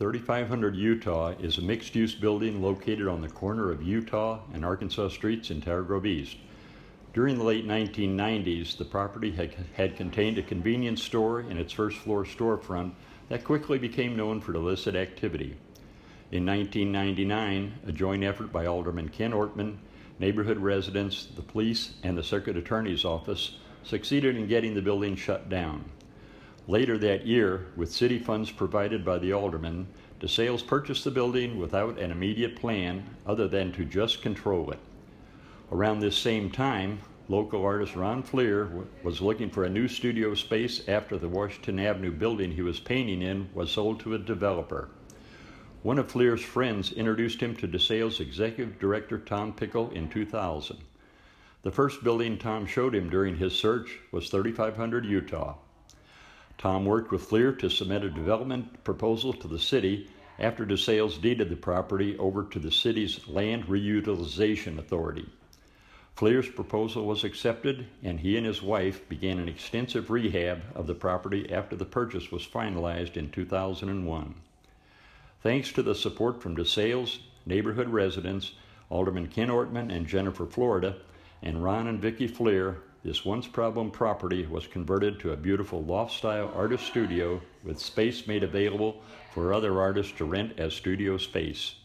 3500 Utah is a mixed use building located on the corner of Utah and Arkansas Streets in Tower Grove East. During the late 1990s, the property had, had contained a convenience store in its first floor storefront that quickly became known for illicit activity. In 1999, a joint effort by Alderman Ken Ortmann, neighborhood residents, the police, and the Circuit Attorney's Office succeeded in getting the building shut down. Later that year, with city funds provided by the alderman, DeSales purchased the building without an immediate plan other than to just control it. Around this same time, local artist Ron Fleer was looking for a new studio space after the Washington Avenue building he was painting in was sold to a developer. One of Fleer's friends introduced him to DeSales executive director Tom Pickle in 2000. The first building Tom showed him during his search was 3500 Utah. Tom worked with Fleer to submit a development proposal to the city after DeSales deeded the property over to the city's Land Reutilization Authority. Fleer's proposal was accepted, and he and his wife began an extensive rehab of the property after the purchase was finalized in 2001. Thanks to the support from DeSales, neighborhood residents, Alderman Ken Ortmann and Jennifer Florida, and Ron and Vicki Fleer, this once problem property was converted to a beautiful loft style artist studio with space made available for other artists to rent as studio space.